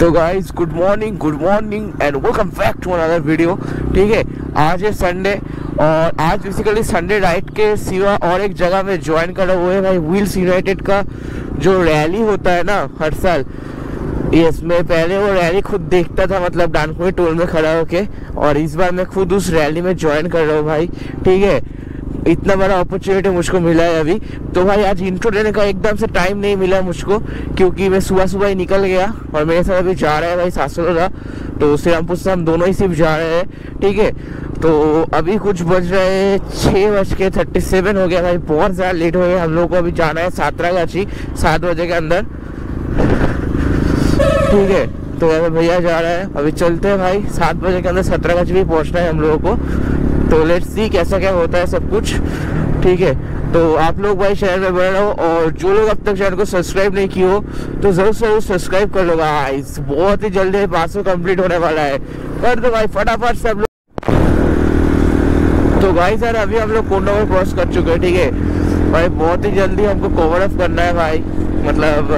तो guys good morning good morning and welcome back to another video ठीक है? आज है संडे और आज बेसिकली संडे राइट के सिवा और एक जगह में ज्वाइन करा हुआ है भाई व्हील्स यूनाइटेड का, जो रैली होता है ना हर साल। यस मैं पहले वो रैली खुद देखता था मतलब डानकुई टोल में खड़ा होके और इस बार मैं खुद उस रैली में ज्वाइन कर रहा हूँ भाई। ठीक है? इतना बड़ा अपॉर्चुनिटी मुझको मिला है अभी। तो भाई, आज इंट्रो देने का एकदम से टाइम नहीं मिला मुझको, क्योंकि मैं सुबह सुबह ही निकल गया और मेरे साथ अभी जा रहा है भाई सासुर तो श्री रामपुर से हम दोनों ही सिर्फ़ जा रहे हैं, ठीक है? तो अभी कुछ बज रहे हैं छः बज के थर्टी सेवन हो गया भाई, बहुत ज़्यादा लेट हो गया हम लोग को अभी जाना है सातरागाछी, सात बजे के अंदर। ठीक है? तो भैया जा रहा है। अभी चलते हैं भाई, सात बजे के अंदर सत्रह भी पहुँचना है हम लोगों को। तो लेट्स सी कैसा क्या होता है सब कुछ। ठीक है? तो आप लोग भाई शहर में बढ़ रहे हो और जो लोग अब तक चैनल को सब्सक्राइब नहीं किए हो तो ज़रूर से ज़रूर सब्सक्राइब कर लो गाइस बहुत ही जल्दी पाँच सौ कंप्लीट होने वाला है। कर दो भाई, फटाफट सब लोग। तो गाइस यार, अभी हम लोग कोंडा को क्रॉस कर चुके हैं, ठीक है? भाई, बहुत ही जल्दी हमको कवर अप करना है भाई। मतलब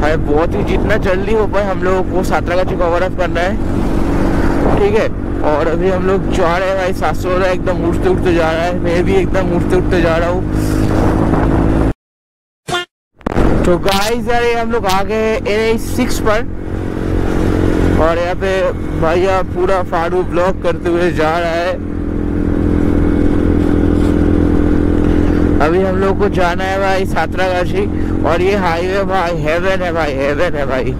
भाई, बहुत ही जितना जल्दी हो पाए हम लोगों को सातरा का कवर अप करना है। ठीक है? और अभी हम लोग जा रहे हैं भाई सात सौ रहा है एकदम उठते उठते जा रहा है। मैं भी एकदम उठते उठते जा रहा हूँ। तो गाइस यार हम लोग आ गए एन सिक्स पर। और यहाँ पे भैया पूरा फाड़ू ब्लॉक करते हुए जा रहा है। अभी हम लोग को जाना है भाई सातरागाछी। और ये हाईवे भाई हेवन है भाई हेवन है भाई।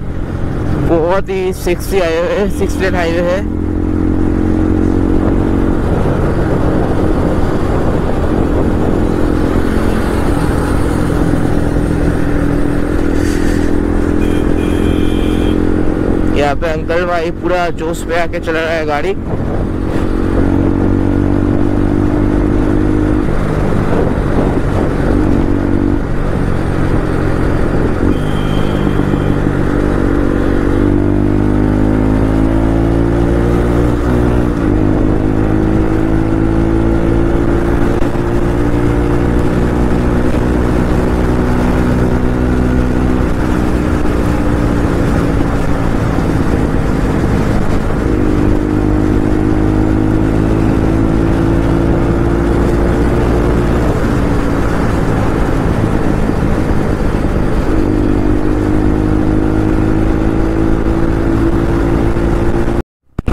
बहुत ही sixty highway six lane highway है यहाँ पे अंकल भाई पूरा जोश पे आके चला रहा है गाड़ी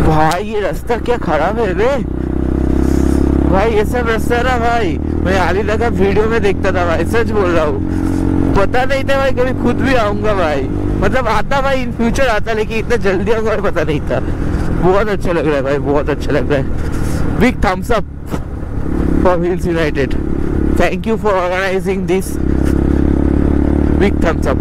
भाई ये रास्ता क्या खराब है रे? भाई, ये सब रास्ता ना भाई। मैं हाली लगा वीडियो में देखता था भाई, सच बोल रहा हूँ। पता नहीं था भाई, कभी खुद भी आऊँगा भाई। मतलब आता भाई इन फ्यूचर आता, लेकिन इतना जल्दी आऊँगा पता नहीं था। बहुत अच्छा लग रहा है भाई, बहुत अच्छा लग रहा है। Big thumbs up for wheels united thank you for organizing this big thumbs up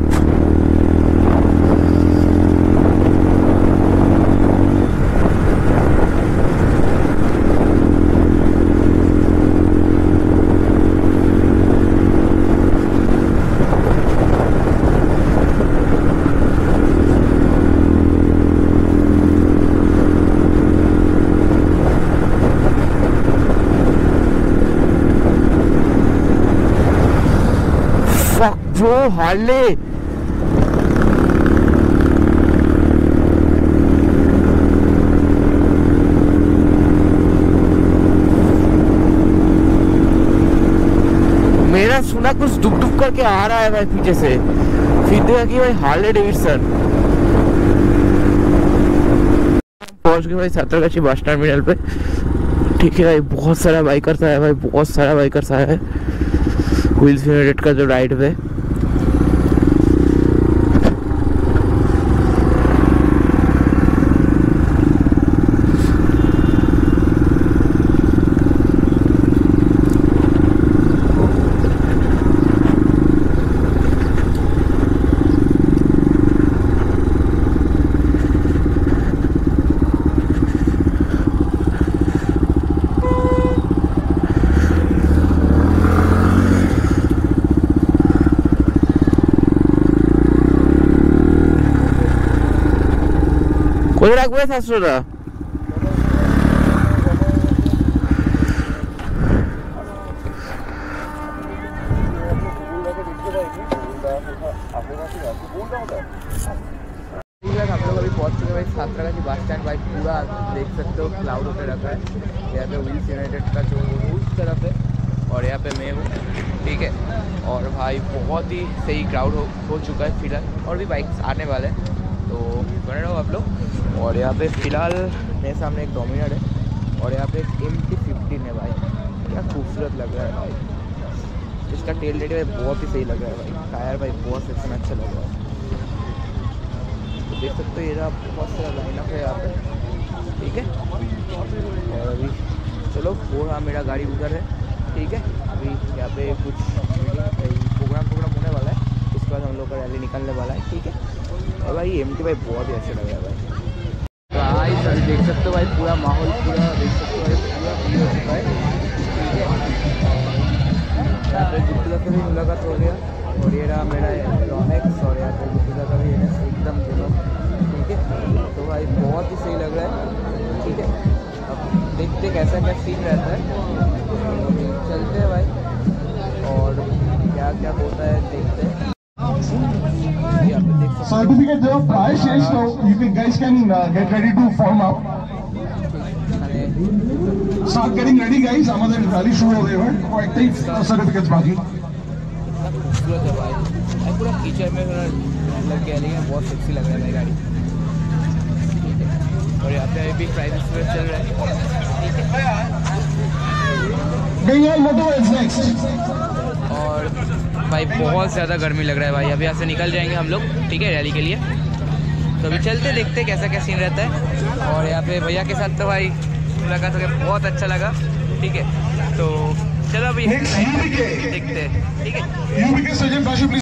bro Harley. मेरा सुना कुछ दुख दुख करके आ रहा है भाई पीछे से। फिर देखा कि भाई हार्ले डेविडसन पहुँच गए भाई सातरगाछी बस टर्मिनल पे। ठीक है भाई, बहुत सारा बाइकर्स आया भाई, बहुत सारा बाइकर्स आया है। व्हील्स यूनाइटेड का जो राइड पे। हूँ ठीक है। और भाई बहुत ही सही क्राउड हो, हो चुका है फ़िलहाल और भी बाइक्स आने वाले हैं। तो बने रहो आप लोग। और यहाँ पे फ़िलहाल मेरे सामने एक डोमिनर है। और यहाँ पे एम टी फिफ्टीन है भाई। क्या खूबसूरत लग रहा है भाई। इसका टेल रेट भाई बहुत ही सही लग रहा है भाई। टायर भाई बहुत सेक्शन अच्छा लग रहा है। तो देख सकते हो ये रहा बहुत सारा लाइनअप है यहाँ पे। ठीक है? और अभी चलो, वो रहा मेरा गाड़ी उधर है। ठीक है? अभी यहाँ पे कुछ प्रोग्राम प्रोग्राम होने वाला है उसके बाद हम लोग का रैली निकलने वाला है, ठीक है? और भाई एम भाई बहुत ही अच्छा लग रहा है भाई। भाई, सर, देख सकते हो भाई, पूरा माहौल, पूरा देख सकते हो भाई, पूरा फ्री हो चुका है ठीक है यहाँ पे गुप्ता से भी मुलाकात हो गया और ये रहा मेरा इलेक्ट्रॉनिक्स और यहाँ पे गुप्ता का भी एकदम दोनों ठीक है? तो भाई, बहुत ही सही लग रहा है, ठीक है? अब देखते कैसा, क्या सीन रहता है। चलते हैं भाई। और क्या क्या होता है, देखते Certificate जो price is so you can guys can uh, get ready to form up. Start getting ready guys. আমাদের rally শুরু হয়ে যাবে কয়েকটাই সার্টিফিকেটস বাকি कितना खूबसूरत है भाई भाई पूरा कीचड़ में थोड़ा लग गया लेकिन बहुत सेक्सी लग रहा है मेरी गाड़ी ठीक है और यहाँ पे अभी भी प्राइवेट में चल रहा है ठीक है गंगाल मोटरवेज नेक्स्ट और भाई बहुत ज़्यादा गर्मी लग रहा है भाई। अभी यहाँ से निकल जाएँगे हम लोग ठीक है रैली के लिए। तो अभी चलते देखते कैसा क्या सीन रहता है। और यहाँ पे भैया के साथ तो भाई लगा होकर बहुत अच्छा लगा ठीक है। तो चलो अभी देखते हैं ठीक है।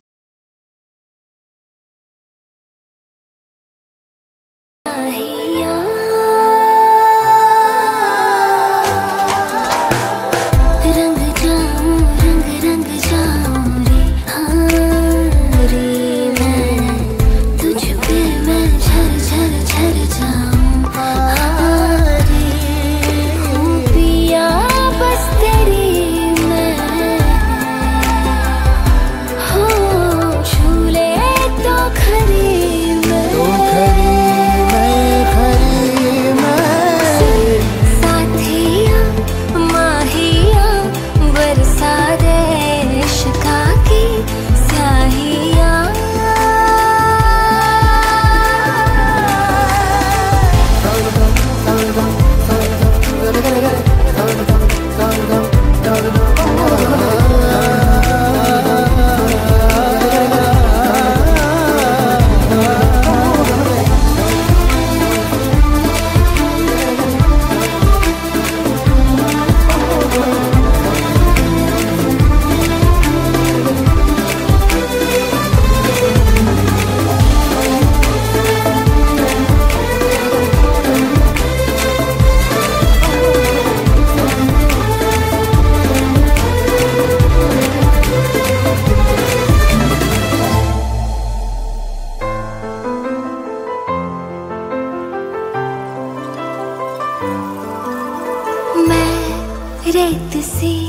मैं रेत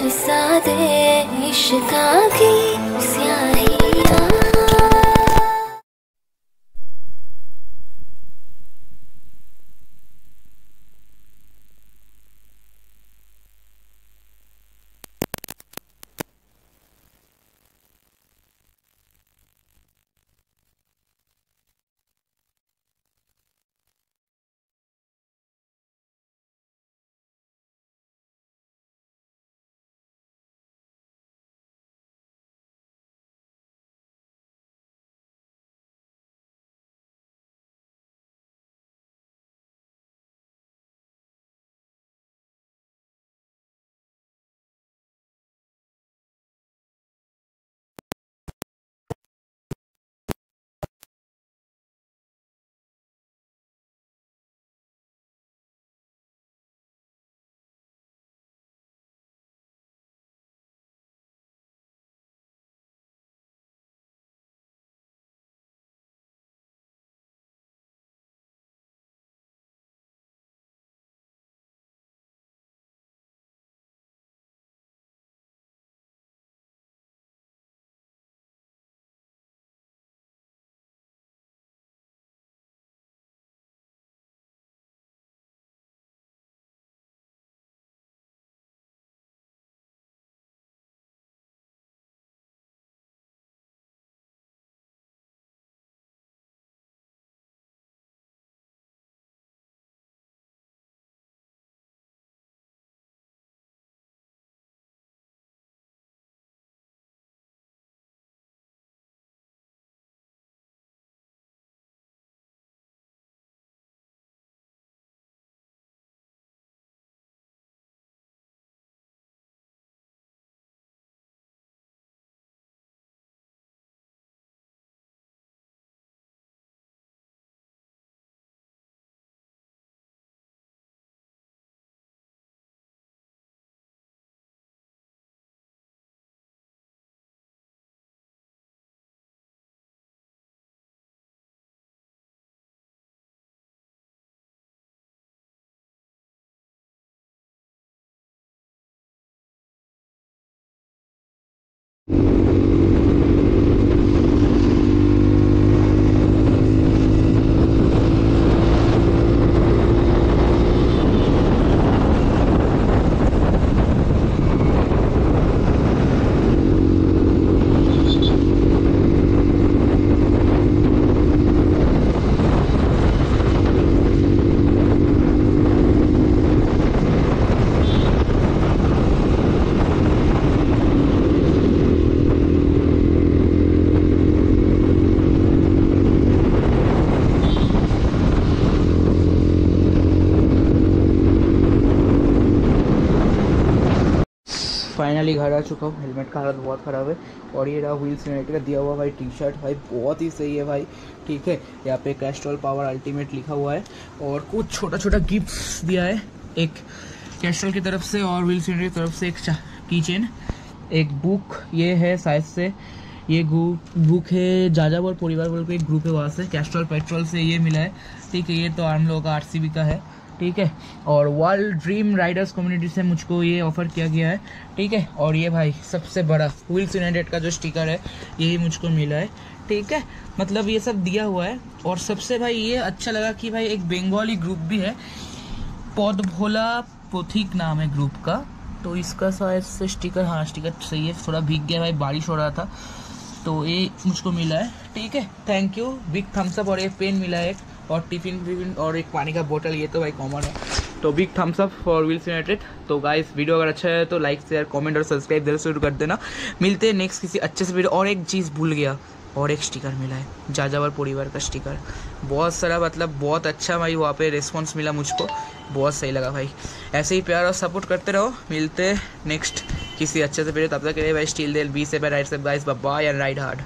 बरसा दे इश्का की फाइनली घर आ चुका हूँ। हेलमेट का हालत बहुत ख़राब है और ये रहा व्हील्स यूनाइटेड का, दिया हुआ भाई टी शर्ट भाई, बहुत ही सही है भाई। ठीक है, यहाँ पे कैस्ट्रॉल पावर अल्टीमेट लिखा हुआ है और कुछ छोटा छोटा गिफ्ट दिया है। एक कैस्ट्रॉल की तरफ़ से और व्हील्स यूनाइटेड की तरफ़ से एक की चेन एक बुक ये है साइज़ से। ये बुक है जाजावर परिवार बोल के एक ग्रुप है वहाँ से। कैस्ट्रॉल पेट्रोल से ये मिला है। ठीक है, ये तो आम लोगों का आर का है। ठीक है? और वर्ल्ड ड्रीम राइडर्स कम्युनिटी से मुझको ये ऑफ़र किया गया है, ठीक है? और ये भाई सबसे बड़ा व्हील्स यूनाइटेड का जो स्टिकर है, यही मुझको मिला है, ठीक है? मतलब ये सब दिया हुआ है, और सबसे भाई ये अच्छा लगा कि भाई एक बंगाली ग्रुप भी है पौधभोला पोथिक नाम है ग्रुप का तो इसका शायद से स्टिकर हाँ स्टिकर सही है, थोड़ा भीग गया भाई, बारिश हो रहा था तो ये मुझको मिला है, ठीक है? थैंक यू बिग थम्सअप और एक पेन मिला है और टिफ़िन विफिन और एक पानी का बोतल, ये तो भाई कॉमन है। तो big thumbs up for wheels united तो गाइस वीडियो अगर अच्छा है तो लाइक शेयर कमेंट और सब्सक्राइब ज़रूर शुरू कर देना। मिलते हैं नेक्स्ट किसी अच्छे से वीडियो और एक चीज़ भूल गया। और एक स्टिकर मिला है जाजावर परिवार का स्टिकर बहुत सारा मतलब बहुत अच्छा भाई वहाँ पे रिस्पॉन्स मिला मुझको। बहुत सही लगा भाई। ऐसे ही प्यार और सपोर्ट करते रहो। मिलते नेक्स्ट किसी अच्छे से वीडियो तब तक के लिए भाई स्टील दिल be safe ride safe guys bye and ride hard